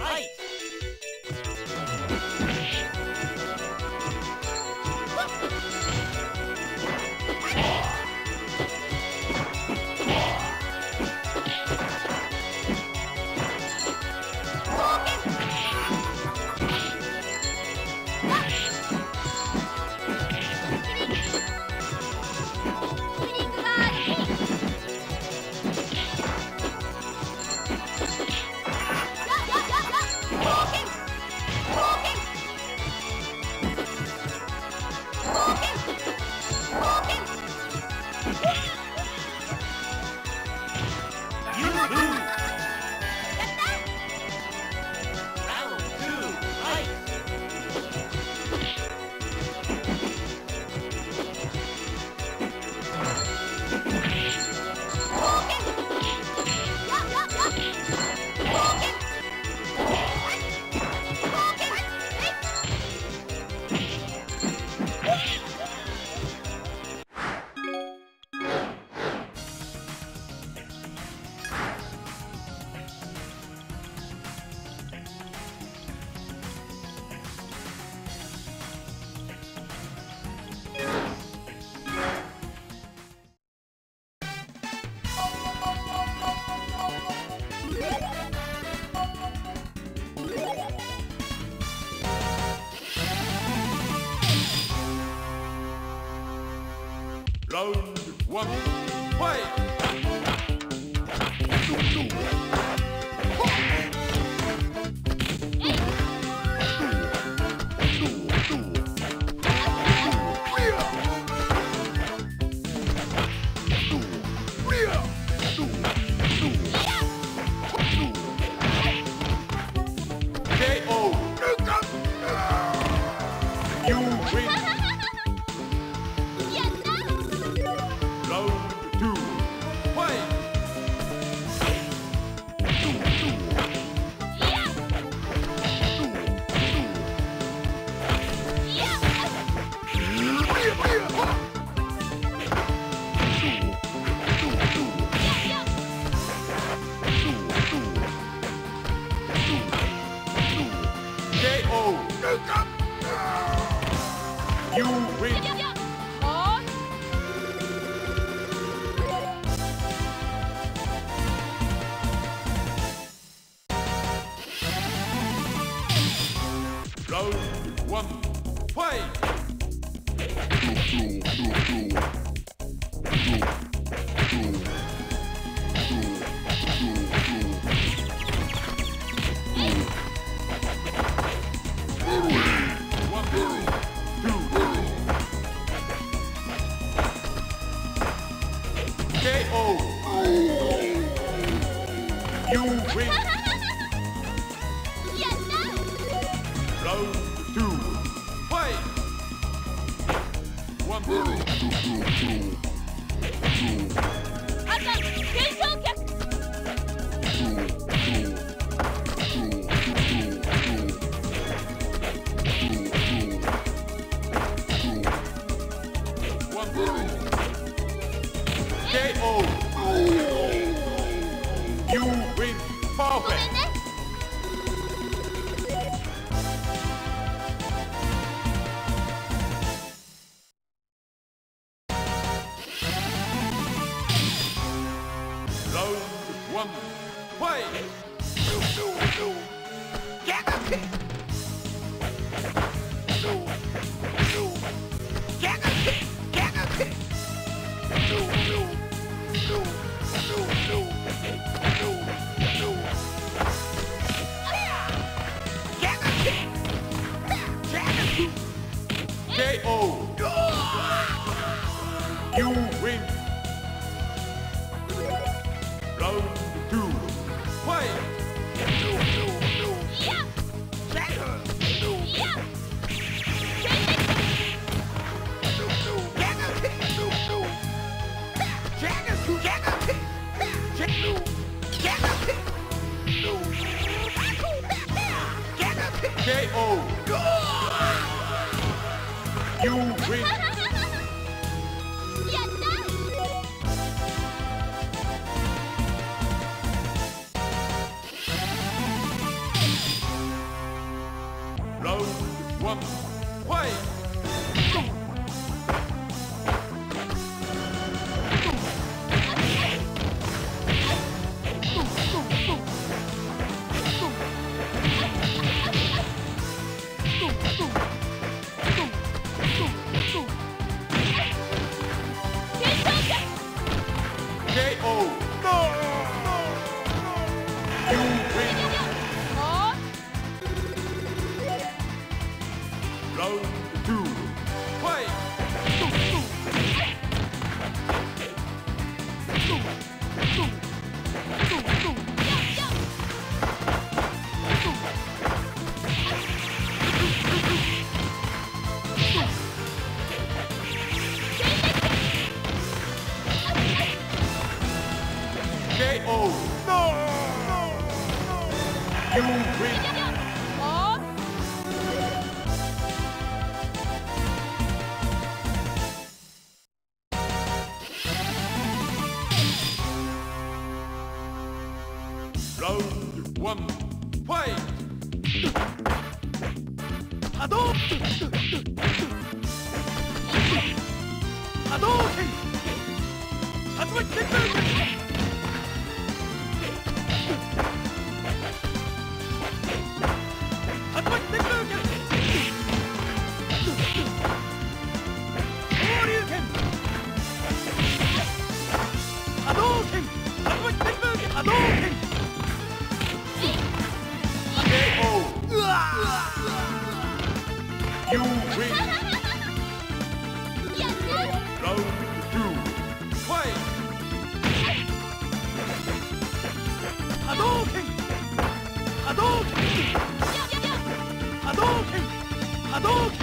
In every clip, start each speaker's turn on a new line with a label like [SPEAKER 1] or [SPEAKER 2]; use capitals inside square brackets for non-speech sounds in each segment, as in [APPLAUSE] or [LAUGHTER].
[SPEAKER 1] はい。KO! You win! [LAUGHS] Round two, fight! One,
[SPEAKER 2] 波動波動竜巻決定
[SPEAKER 1] You win. Round two. Fight.
[SPEAKER 2] Hadouken.
[SPEAKER 1] Hadouken. Hadouken. Hadouken.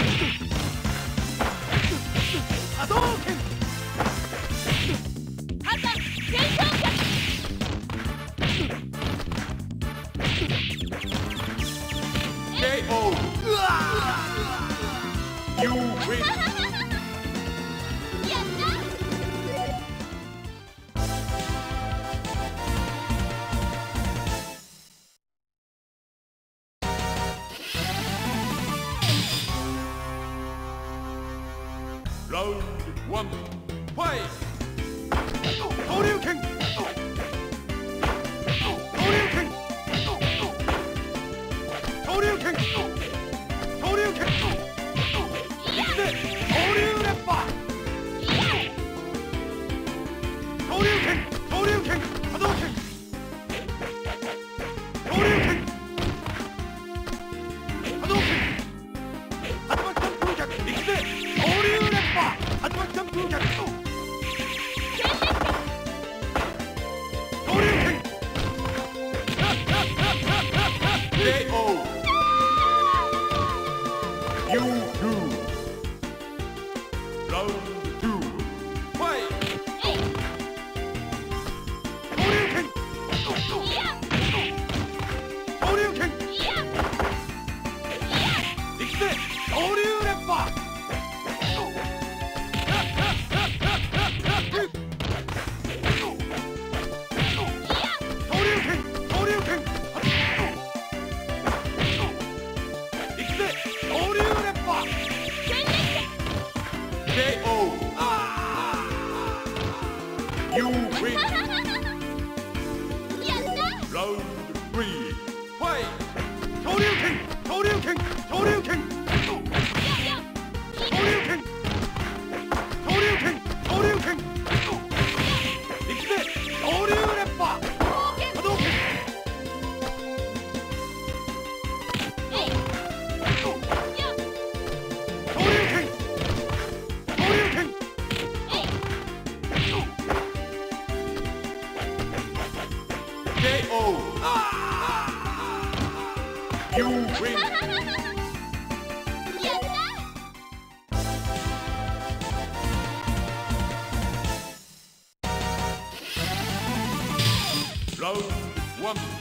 [SPEAKER 1] one. You win! Round one.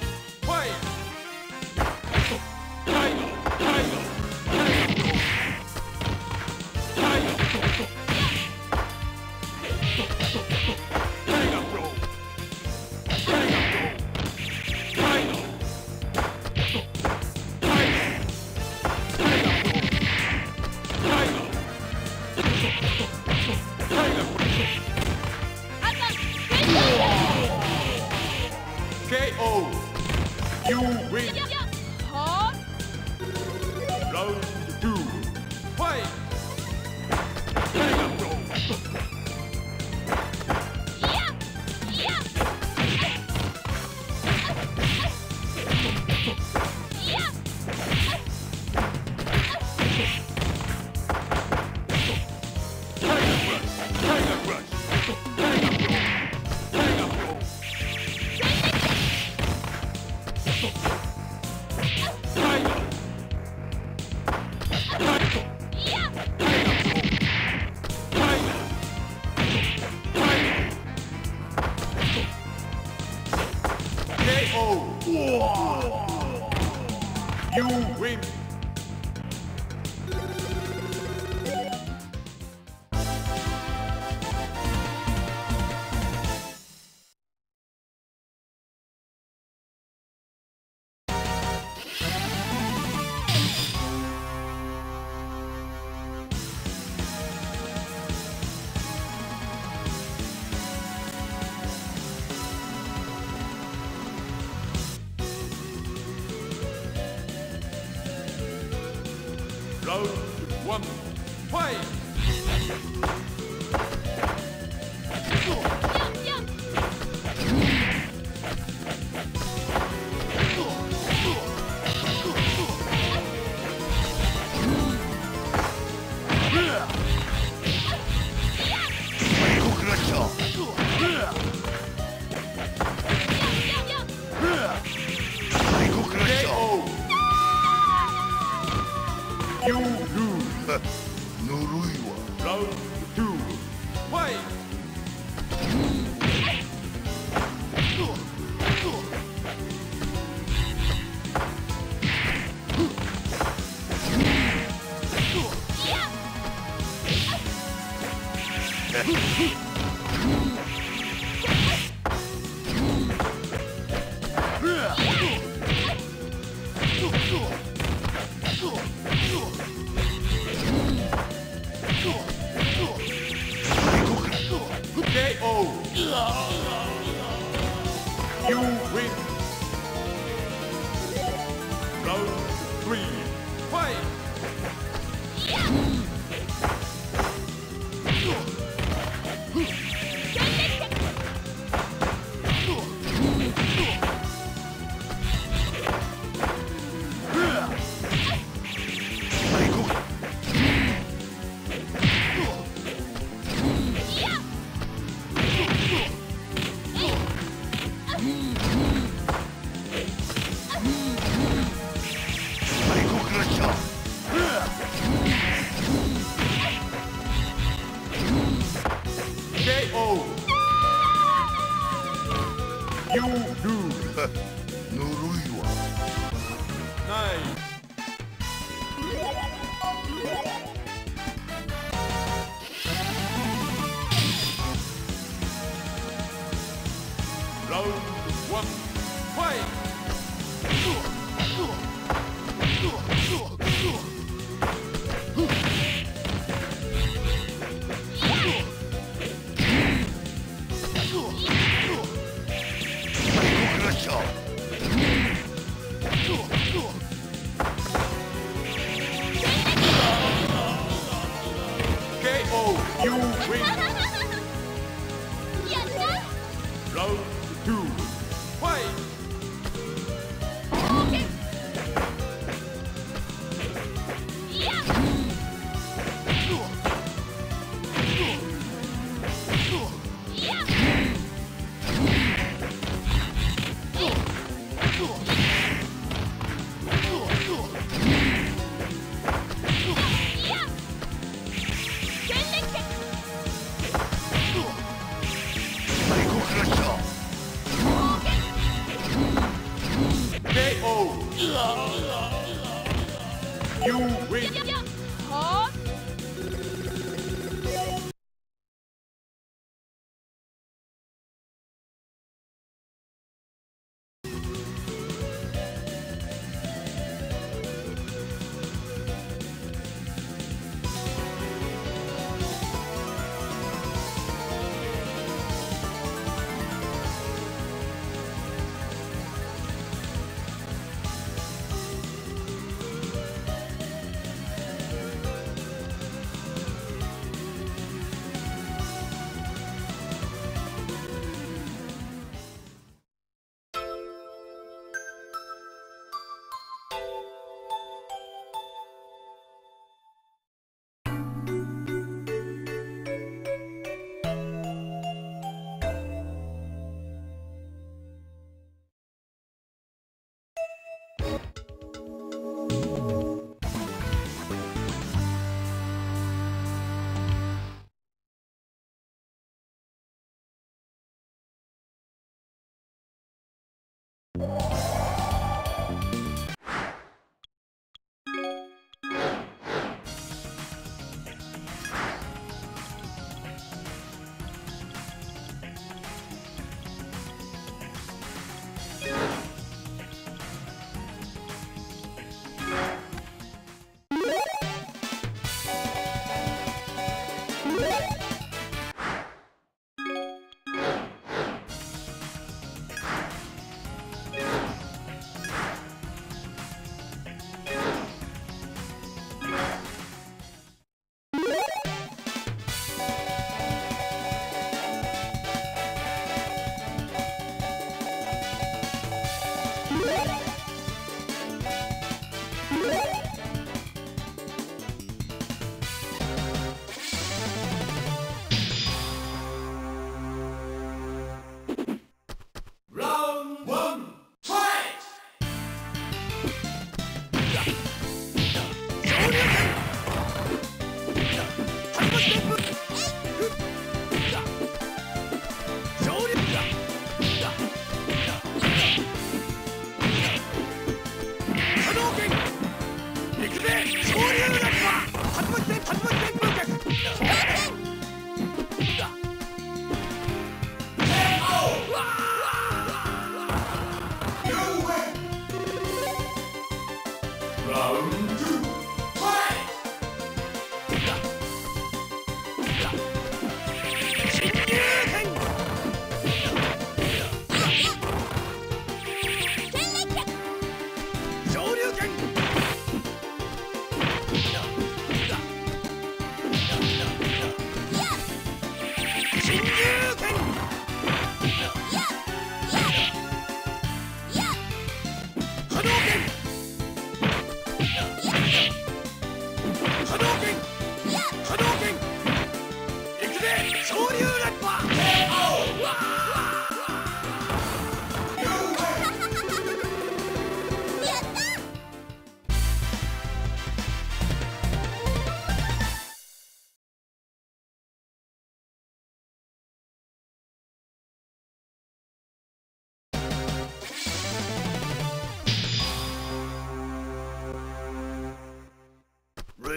[SPEAKER 1] 会 KO. One. Fight. You win.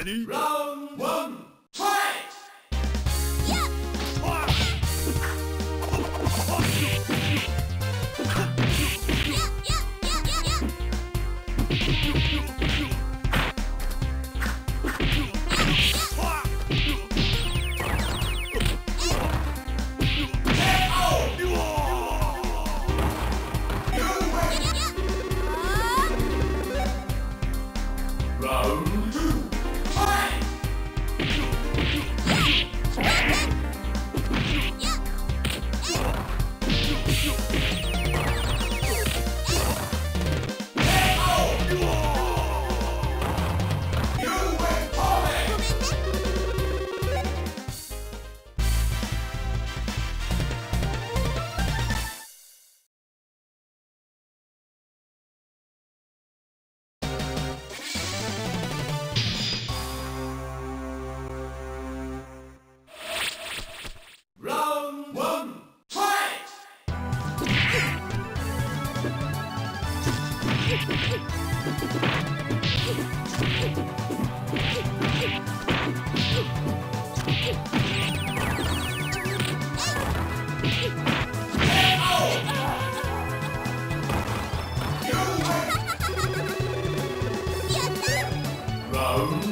[SPEAKER 2] ready? Roll. Um,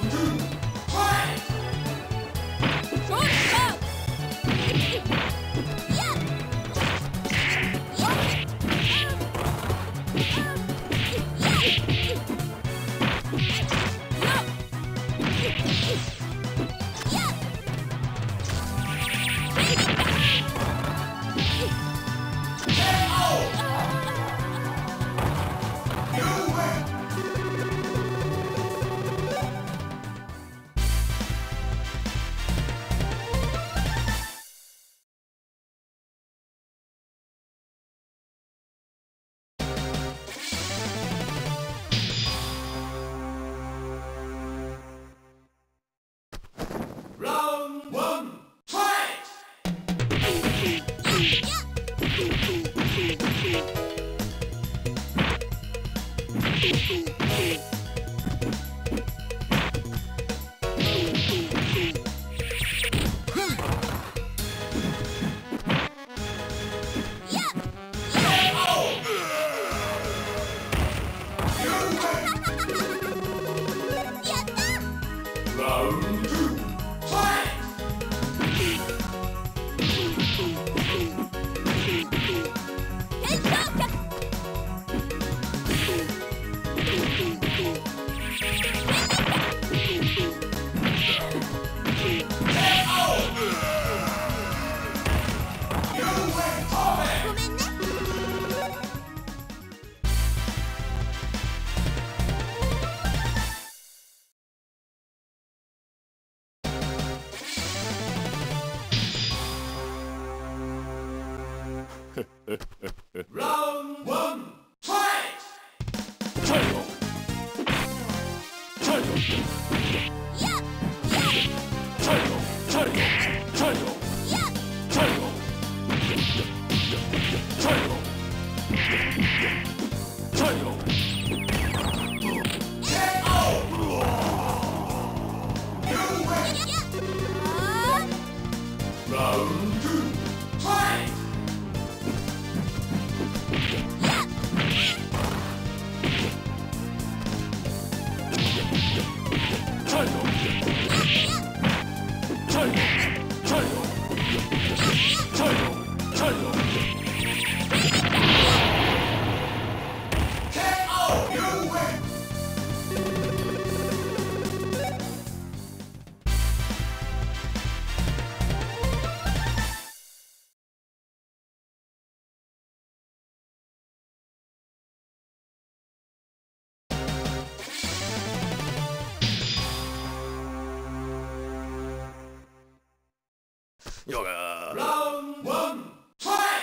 [SPEAKER 1] Yoga. Round one, fight!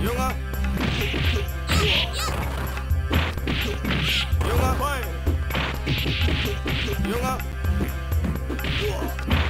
[SPEAKER 1] Yoga. Yoga!
[SPEAKER 3] Yoga.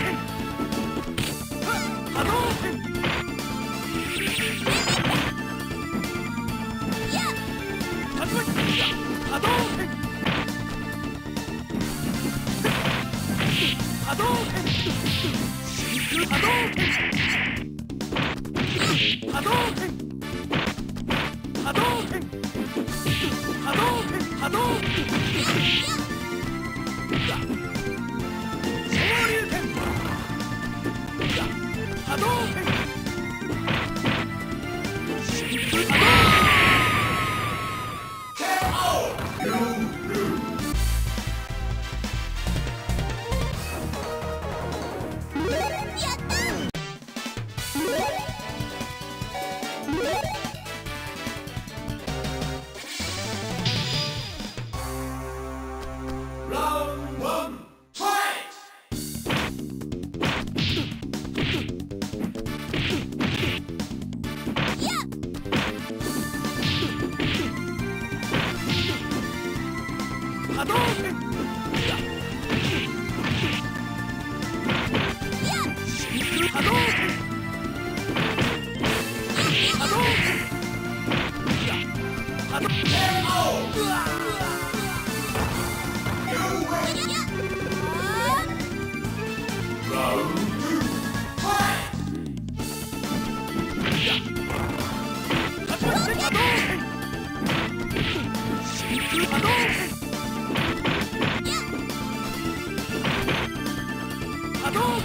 [SPEAKER 2] 波動拳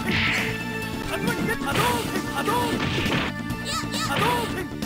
[SPEAKER 2] 波動拳波動拳。
[SPEAKER 1] 波動拳。